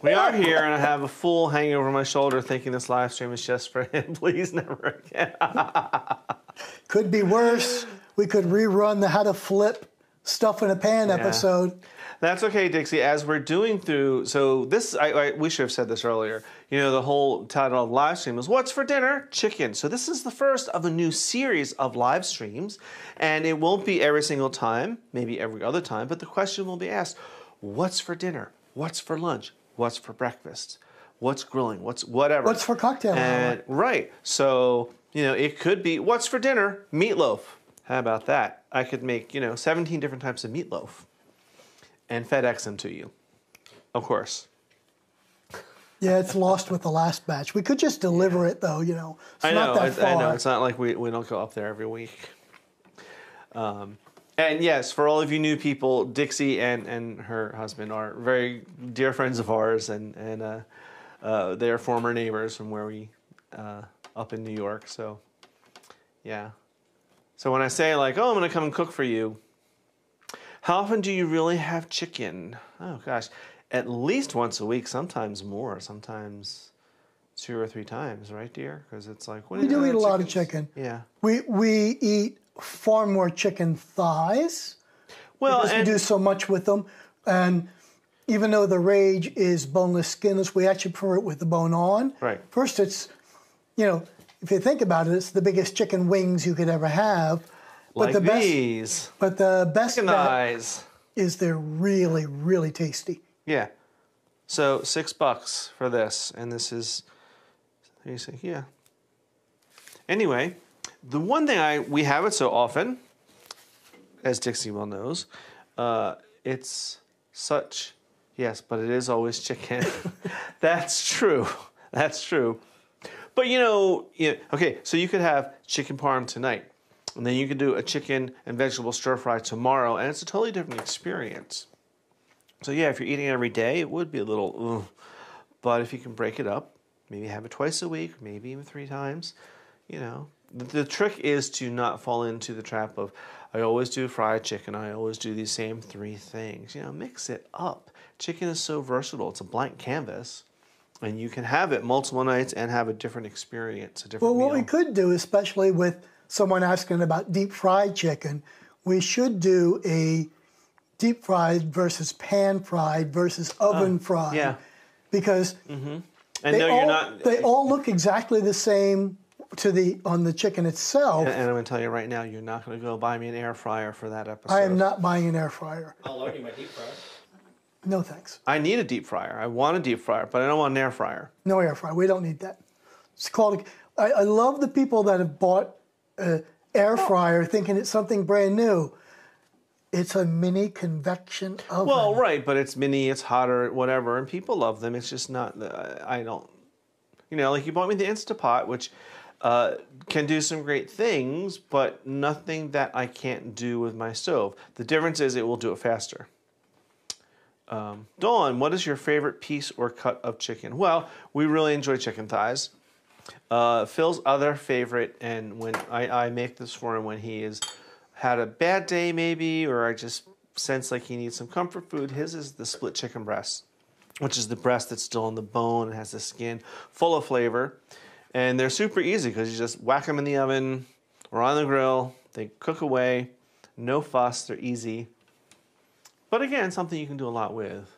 We are here, and I have a fool hanging over my shoulder, thinking this live stream is just for him. Please never again. Could be worse. We could rerun the how to flip stuff in a pan episode. That's okay, Dixie. As we're doing through, so this, I, I, we should have said this earlier. You know, the whole title of the live stream is "What's for dinner? Chicken." So this is the first of a new series of live streams, and it won't be every single time, maybe every other time, but the question will be asked: What's for dinner? What's for lunch? What's for breakfast? What's grilling? What's whatever? What's for cocktail hour? And right, so you know, it could be what's for dinner? Meatloaf. How about that? I could make you know 17 different types of meatloaf and FedEx them to you. Of course. Yeah, it's lost with the last batch. We could just deliver it though, you know. It's I not know, that I, I know. It's not like we, we don't go up there every week. Um, and yes, for all of you new people, Dixie and, and her husband are very dear friends of ours, and and uh, uh, they are former neighbors from where we uh, up in New York. So, yeah. So when I say like, oh, I'm gonna come and cook for you, how often do you really have chicken? Oh gosh, at least once a week, sometimes more, sometimes two or three times, right, dear? Because it's like what do you think? we do eat a lot of chicken. Yeah. We we eat far more chicken thighs Well, because we do so much with them. And even though the rage is boneless, skinless, we actually prefer it with the bone on. Right. First, it's, you know, if you think about it, it's the biggest chicken wings you could ever have. like the best- these. But the best Chicken bet eyes. is they're really, really tasty. Yeah. So six bucks for this, and this is. You say, yeah. Anyway, the one thing I we have it so often, as Dixie well knows, uh, it's such. Yes, but it is always chicken. That's true. That's true. But you know, yeah, okay. So you could have chicken parm tonight, and then you could do a chicken and vegetable stir fry tomorrow, and it's a totally different experience. So yeah, if you're eating every day, it would be a little. Ugh. But if you can break it up, maybe have it twice a week, maybe even three times, you know. The, the trick is to not fall into the trap of, I always do fried chicken. I always do these same three things. You know, mix it up. Chicken is so versatile. It's a blank canvas, and you can have it multiple nights and have a different experience, a different Well, what meal. we could do, especially with someone asking about deep fried chicken, we should do a deep fried versus pan fried versus oven fried. Uh, yeah. Because and they, no, all, you're not. they all look exactly the same to the on the chicken itself. and, and I'm going to tell you right now, you're not going to go buy me an air fryer for that episode. I am not buying an air fryer. I'll loan you my deep fryer. No thanks. I need a deep fryer. I want a deep fryer, but I don't want an air fryer. No air fryer. We don't need that. It's called. I, I love the people that have bought an air fryer thinking it's something brand new. It's a mini convection oven. Well, right, but it's mini, it's hotter, whatever, and people love them. It's just not. Uh, I don't. You know, like you bought me the Instapot, which uh, can do some great things, but nothing that I can't do with my stove. The difference is it will do it faster. Um, Dawn, what is your favorite piece or cut of chicken? Well, we really enjoy chicken thighs. Uh, Phil's other favorite, and when I, I make this for him when he is had a bad day maybe, or I just sense like he needs some comfort food, his is the split chicken breast, which is the breast that's still on the bone and has the skin full of flavor. And they're super easy because you just whack them in the oven or on the grill. They cook away, no fuss, they're easy. But again, something you can do a lot with.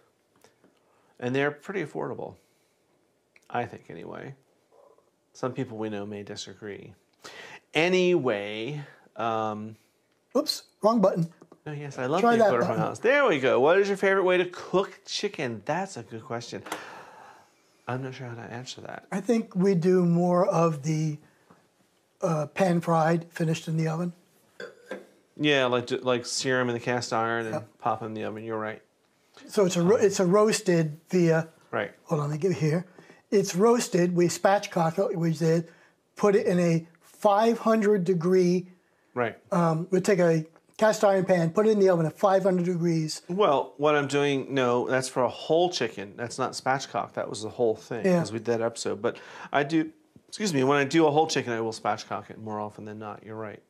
And they're pretty affordable. I think, anyway. Some people we know may disagree. Anyway, um, Oops, wrong button. oh yes, I love Try the that button. house. There we go. What is your favorite way to cook chicken? That's a good question. I'm not sure how to answer that. I think we do more of the uh, pan fried, finished in the oven. Yeah, like like sear 'em in the cast iron and pop 'em in the oven. You're right. So it's a ro- it's a roasted via. Right. Hold on, let me give you here. It's roasted. We spatchcock it. We did put it in a 500 degree. Right. Um, we take a cast iron pan, put it in the oven at 500 degrees. Well, what I'm doing, no, that's for a whole chicken. That's not spatchcock. That was the whole thing Yeah. because we did that episode. But I do, excuse me, when I do a whole chicken, I will spatchcock it more often than not. You're right.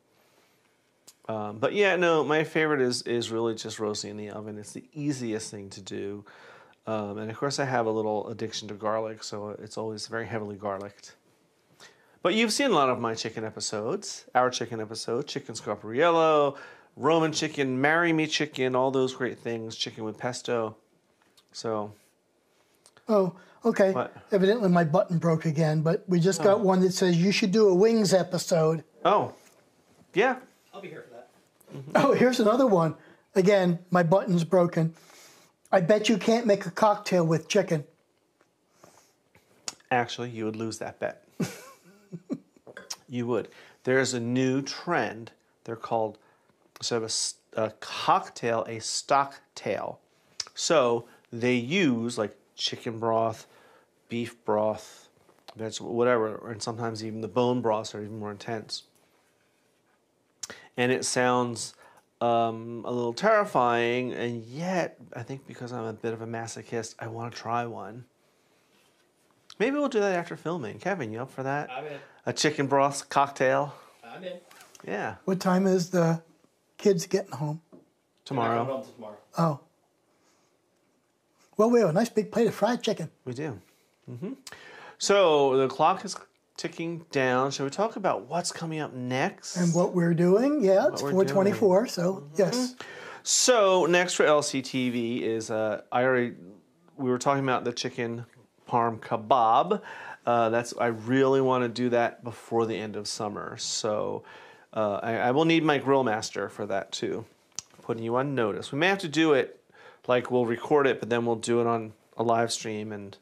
Um, but yeah, no, my favorite is is really just roasting in the oven. It's the easiest thing to do, um, and of course, I have a little addiction to garlic, so it's always very heavily garlicked. But you've seen a lot of my chicken episodes, our chicken episode, chicken scarpariello, Roman chicken, marry me chicken, all those great things, chicken with pesto. So Oh, okay. What? Evidently my button broke again, but we just got one that says you should do a wings episode. Oh, yeah. I'll be here for that. Oh, here's another one. Again, my button's broken. I bet you can't make a cocktail with chicken. Actually, you would lose that bet. you would. There's a new trend. They're called instead of a, a cocktail, a stocktail. So they use like chicken broth, beef broth, vegetable, whatever, and sometimes even the bone broths are even more intense. And it sounds um, a little terrifying, and yet I think because I'm a bit of a masochist, I want to try one. Maybe we'll do that after filming. Kevin, you up for that? I'm in. A chicken broth cocktail? I'm in. Yeah, What time is the kids getting home? Tomorrow. home tomorrow. Oh. Well, we have a nice big plate of fried chicken. We do. Mm-hmm. So the clock is ticking down. Shall we talk about what's coming up next? And what we're doing, yeah, it's we're 424, so yes. So next for LCTV is uh, I already we were talking about the chicken parm kebab. Uh, that's I really want to do that before the end of summer. So uh, I, I will need my grill master for that too. Putting you on notice. We may have to do it like we'll record it, but then we'll do it on a live stream and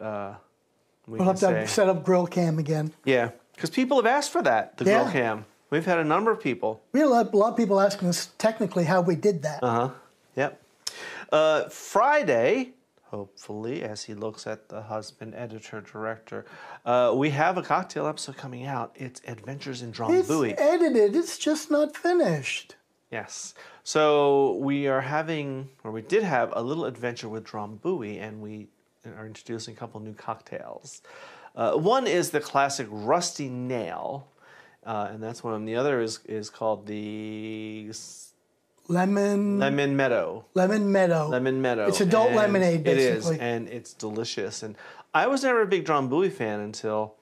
uh, we We'll have to say- set up grill cam again. yeah, because people have asked for that, the grill cam. We've had a number of people. We had a lot, a lot of people asking us technically how we did that. Uh huh. Yep. Uh, Friday, hopefully, as he looks at the husband, editor, director, uh, we have a cocktail episode coming out. It's Adventures in it's Drambuie. edited, it's just not finished. Yes. So we are having, or we did have, a little adventure with Drambuie, and we are introducing a couple new cocktails. Uh, one is the classic Rusty Nail, uh, and that's one. of them. The other is is called the Lemon, Lemon Meadow. lemon meadow. Lemon Meadow. It's adult And lemonade, It is, basically. and it's delicious. And I was never a big Drambuie fan until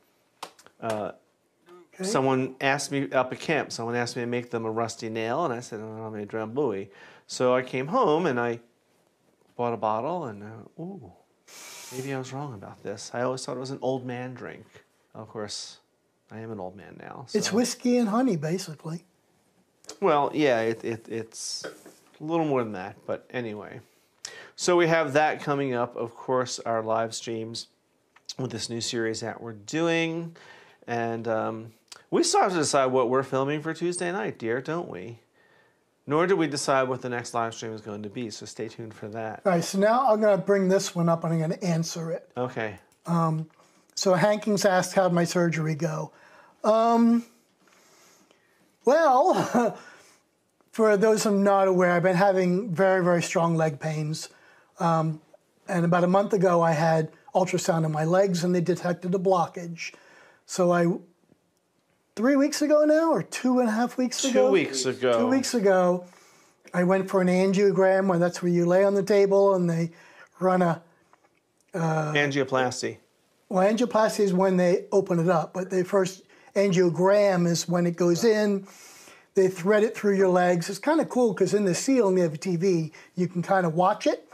Okay. someone asked me up at camp. Someone asked me to make them a rusty nail, and I said, "Oh, I made Drambuie." So I came home and I bought a bottle, and uh, ooh, maybe I was wrong about this. I always thought it was an old man drink. Of course, I am an old man now. It's whiskey and honey, basically. Well, yeah, it, it, it's a little more than that, but anyway. So we have that coming up. Of course, our live streams with this new series that we're doing. And um, we still have to decide what we're filming for Tuesday night, dear, don't we? Nor did we decide what the next live stream is going to be, so stay tuned for that. All right, so now I'm going to bring this one up and I'm going to answer it. Okay. So Hankins asked, How'd my surgery go? Um, well, for those who are not aware, I've been having very, very strong leg pains. Um, and about a month ago, I had ultrasound in my legs and they detected a blockage. So I, three weeks ago now, or two and a half weeks ago? Two weeks ago. Two weeks ago, I went for an angiogram, where that's where you lay on the table and they run a uh, Angioplasty. well, angioplasty is when they open it up, but the first angiogram is when it goes in. They thread it through your legs. It's kind of cool because in the ceiling you have a TV, you can kind of watch it.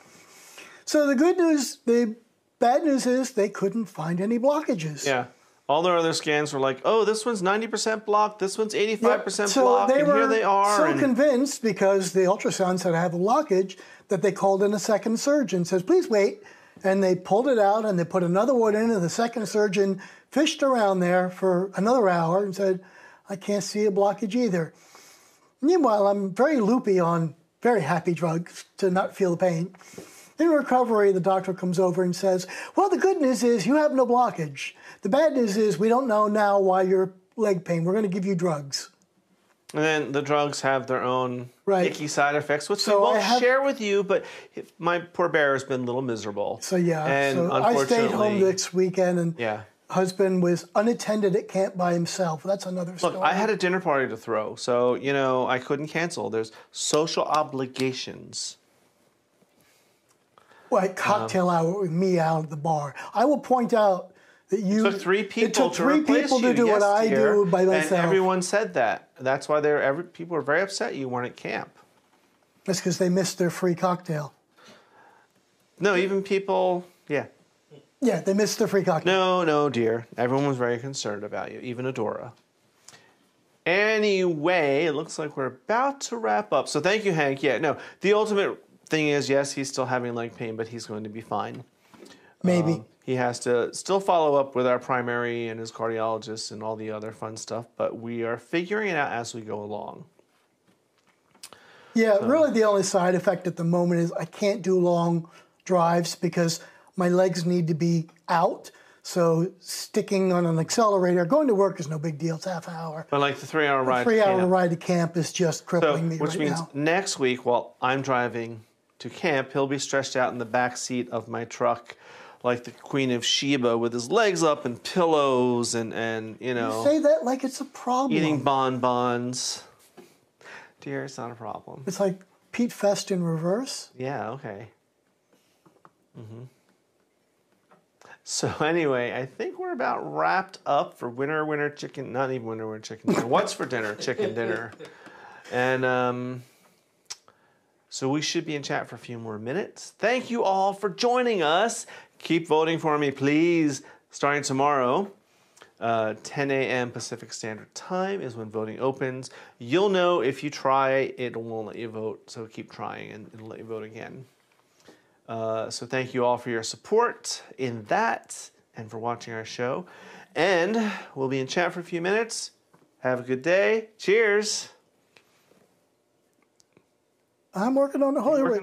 So the good news, the bad news is they couldn't find any blockages. Yeah. All their other scans were like, oh, this one's 90% blocked, this one's 85% Yep. So blocked, they and were here they are. so and- convinced because the ultrasound said I have a blockage that they called in a second surgeon. Says please wait, and they pulled it out and they put another one in, and the second surgeon fished around there for another hour and said I can't see a blockage either. Meanwhile, I'm very loopy on very happy drugs to not feel the pain. In recovery, the doctor comes over and says, Well, the good news is you have no blockage. The bad news is we don't know now why your leg pain. We're going to give you drugs. And then the drugs have their own Right. icky side effects, which So we won't have- share with you. But my poor bear has been a little miserable. So yeah, and so I stayed home this weekend, and Yeah. husband was unattended at camp by himself. That's another story. Look, I had a dinner party to throw, so you know I couldn't cancel. There's social obligations. Like cocktail uh-huh. hour with me out at the bar. I will point out that you It took three people It took to three replace people to do what I dear. do by myself. And everyone said that. That's why they're every people were very upset you weren't at camp. That's because they missed their free cocktail. No, even people. Yeah. Yeah, they missed their free cocktail. No, no, dear. Everyone was very concerned about you, even Adora. Anyway, it looks like we're about to wrap up. So thank you, Hank. Yeah, no, the ultimate thing is yes, he's still having leg pain, but he's going to be fine. Maybe. Um, he has to still follow up with our primary and his cardiologist and all the other fun stuff, but we are figuring it out as we go along. yeah, really the only side effect at the moment is I can't do long drives because my legs need to be out. So sticking on an accelerator, going to work is no big deal. It's half an hour. But like the three hour ride. to Three hour camp. ride to camp is just So, crippling me which right means now. next week, while I'm driving to camp, he'll be stretched out in the back seat of my truck, like the Queen of Sheba, with his legs up and pillows and and you know Say that like it's a problem. eating bonbons. Dear, it's not a problem. It's like Pete Fest in reverse. Yeah. Okay. Mm-hmm. So anyway, I think we're about wrapped up for winter, winter chicken. Not even winter, winter chicken dinner. What's for dinner? Chicken dinner. And um, so we should be in chat for a few more minutes. Thank you all for joining us. Keep voting for me, please. Starting tomorrow. Uh, 10 a.m. Pacific Standard Time is when voting opens. You'll know if you try, it won't let you vote, so keep trying and it'll let you vote again. Uh, so thank you all for your support in that and for watching our show. And we'll be in chat for a few minutes. Have a good day. Cheers. I'm working on the Holy Week.